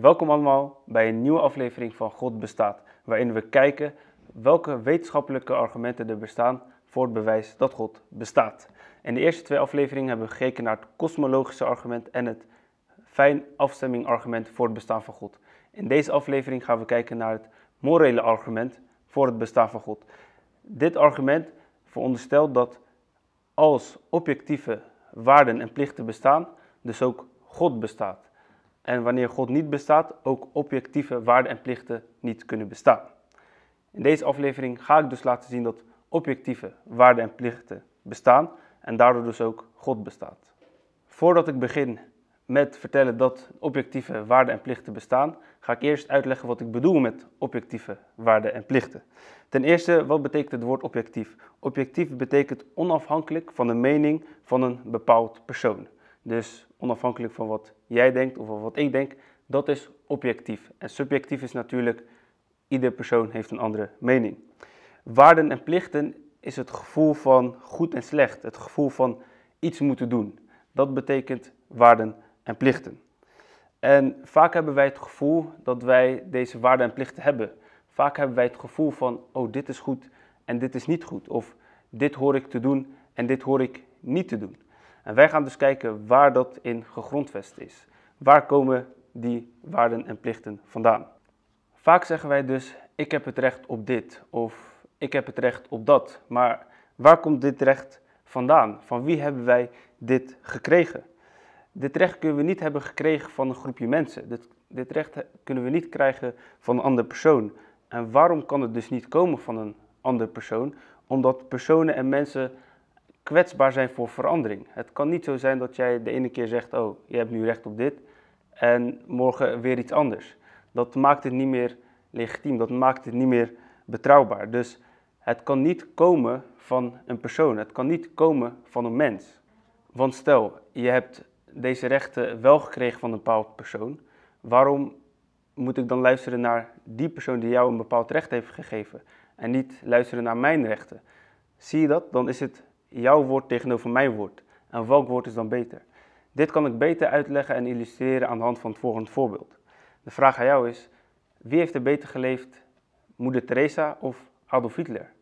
Welkom allemaal bij een nieuwe aflevering van God bestaat, waarin we kijken welke wetenschappelijke argumenten er bestaan voor het bewijs dat God bestaat. In de eerste twee afleveringen hebben we gekeken naar het kosmologische argument en het fijn afstemming argument voor het bestaan van God. In deze aflevering gaan we kijken naar het morele argument voor het bestaan van God. Dit argument veronderstelt dat als objectieve waarden en plichten bestaan, dus ook God bestaat. En wanneer God niet bestaat, ook objectieve waarden en plichten niet kunnen bestaan. In deze aflevering ga ik dus laten zien dat objectieve waarden en plichten bestaan en daardoor dus ook God bestaat. Voordat ik begin met vertellen dat objectieve waarden en plichten bestaan, ga ik eerst uitleggen wat ik bedoel met objectieve waarden en plichten. Ten eerste, wat betekent het woord objectief? Objectief betekent onafhankelijk van de mening van een bepaald persoon. Dus onafhankelijk van wat jij denkt of wat ik denk, dat is objectief. En subjectief is natuurlijk, ieder persoon heeft een andere mening. Waarden en plichten is het gevoel van goed en slecht, het gevoel van iets moeten doen. Dat betekent waarden en plichten. En vaak hebben wij het gevoel dat wij deze waarden en plichten hebben. Vaak hebben wij het gevoel van, oh dit is goed en dit is niet goed. Of dit hoor ik te doen en dit hoor ik niet te doen. En wij gaan dus kijken waar dat in gegrondvest is. Waar komen die waarden en plichten vandaan? Vaak zeggen wij dus, ik heb het recht op dit of ik heb het recht op dat. Maar waar komt dit recht vandaan? Van wie hebben wij dit gekregen? Dit recht kunnen we niet hebben gekregen van een groepje mensen. Dit, dit recht kunnen we niet krijgen van een andere persoon. En waarom kan het dus niet komen van een andere persoon? Omdat personen en mensen kwetsbaar zijn voor verandering. Het kan niet zo zijn dat jij de ene keer zegt, oh, je hebt nu recht op dit, en morgen weer iets anders. Dat maakt het niet meer legitiem, dat maakt het niet meer betrouwbaar. Dus het kan niet komen van een persoon, het kan niet komen van een mens. Want stel, je hebt deze rechten wel gekregen van een bepaald persoon, waarom moet ik dan luisteren naar die persoon die jou een bepaald recht heeft gegeven en niet luisteren naar mijn rechten? Zie je dat? Dan is het jouw woord tegenover mijn woord. En welk woord is dan beter? Dit kan ik beter uitleggen en illustreren aan de hand van het volgende voorbeeld. De vraag aan jou is, wie heeft er beter geleefd, moeder Teresa of Adolf Hitler?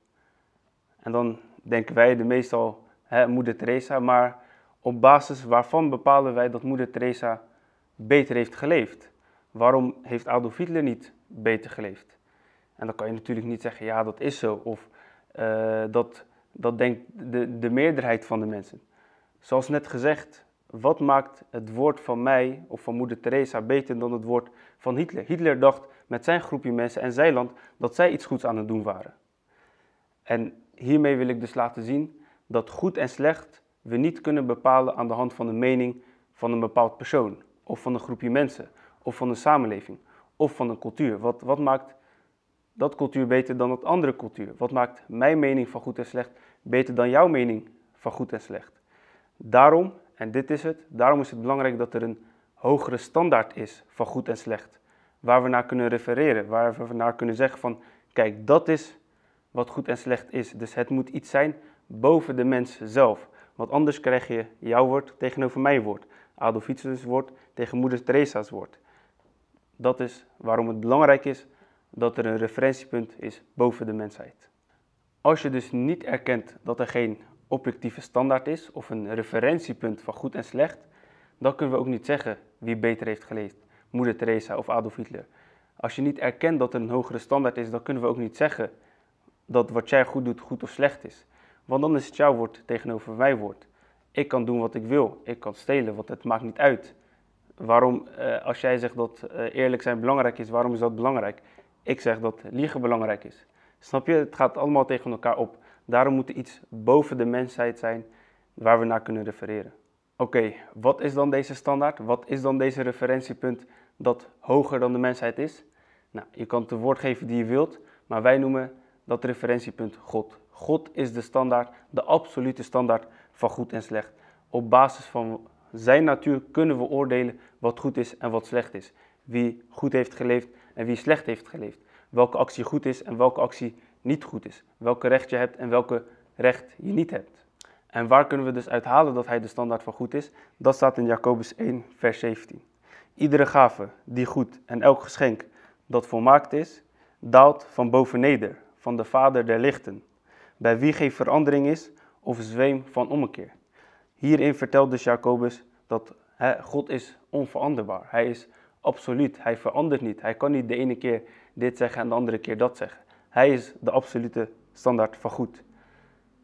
En dan denken wij de meestal hè, moeder Teresa, maar op basis waarvan bepalen wij dat moeder Teresa beter heeft geleefd? Waarom heeft Adolf Hitler niet beter geleefd? En dan kan je natuurlijk niet zeggen, ja dat is zo, of uh, dat dat denkt de, de meerderheid van de mensen. Zoals net gezegd, wat maakt het woord van mij of van moeder Teresa beter dan het woord van Hitler? Hitler dacht met zijn groepje mensen en zijn land dat zij iets goeds aan het doen waren. En hiermee wil ik dus laten zien dat goed en slecht we niet kunnen bepalen aan de hand van de mening van een bepaald persoon, of van een groepje mensen, of van een samenleving, of van een cultuur. Wat, wat maakt dat cultuur beter dan het andere cultuur? Wat maakt mijn mening van goed en slecht beter dan jouw mening van goed en slecht? Daarom, en dit is het, daarom is het belangrijk dat er een hogere standaard is van goed en slecht. Waar we naar kunnen refereren, waar we naar kunnen zeggen van, kijk, dat is wat goed en slecht is. Dus het moet iets zijn boven de mens zelf. Want anders krijg je jouw woord tegenover mijn woord. Adolf Hitler's woord tegen moeder Theresa's woord. Dat is waarom het belangrijk is dat er een referentiepunt is boven de mensheid. Als je dus niet erkent dat er geen objectieve standaard is of een referentiepunt van goed en slecht, dan kunnen we ook niet zeggen wie beter heeft geleefd, moeder Teresa of Adolf Hitler. Als je niet erkent dat er een hogere standaard is, dan kunnen we ook niet zeggen dat wat jij goed doet goed of slecht is. Want dan is het jouw woord tegenover mijn woord. Ik kan doen wat ik wil, ik kan stelen, want het maakt niet uit. Waarom, eh, als jij zegt dat eh, eerlijk zijn belangrijk is, waarom is dat belangrijk? Ik zeg dat liegen belangrijk is. Snap je? Het gaat allemaal tegen elkaar op. Daarom moet er iets boven de mensheid zijn waar we naar kunnen refereren. Oké, wat is dan deze standaard? Wat is dan deze referentiepunt dat hoger dan de mensheid is? Nou, je kan het woord geven die je wilt, maar wij noemen dat referentiepunt God. God is de standaard, de absolute standaard van goed en slecht. Op basis van zijn natuur kunnen we oordelen wat goed is en wat slecht is. Wie goed heeft geleefd en wie slecht heeft geleefd. Welke actie goed is en welke actie niet goed is. Welke recht je hebt en welke recht je niet hebt. En waar kunnen we dus uithalen dat hij de standaard van goed is? Dat staat in Jacobus 1, vers 17. Iedere gave die goed en elk geschenk dat volmaakt is, daalt van boven neder, van de Vader der lichten, bij wie geen verandering is of zweem van ommekeer. Hierin vertelt dus Jacobus dat God is onveranderbaar. Hij is absoluut. Hij verandert niet. Hij kan niet de ene keer dit zeggen en de andere keer dat zeggen. Hij is de absolute standaard van goed.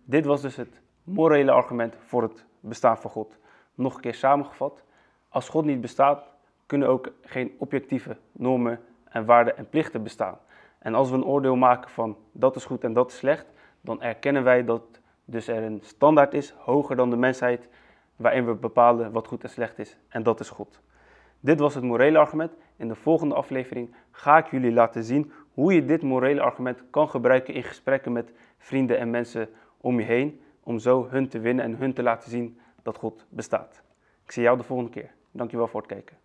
Dit was dus het morele argument voor het bestaan van God. Nog een keer samengevat. Als God niet bestaat, kunnen ook geen objectieve normen en waarden en plichten bestaan. En als we een oordeel maken van dat is goed en dat is slecht, dan erkennen wij dat dus er een standaard is, hoger dan de mensheid, waarin we bepalen wat goed en slecht is. En dat is God. Dit was het morele argument. In de volgende aflevering ga ik jullie laten zien hoe je dit morele argument kan gebruiken in gesprekken met vrienden en mensen om je heen, om zo hun te winnen en hun te laten zien dat God bestaat. Ik zie jou de volgende keer. Dankjewel voor het kijken.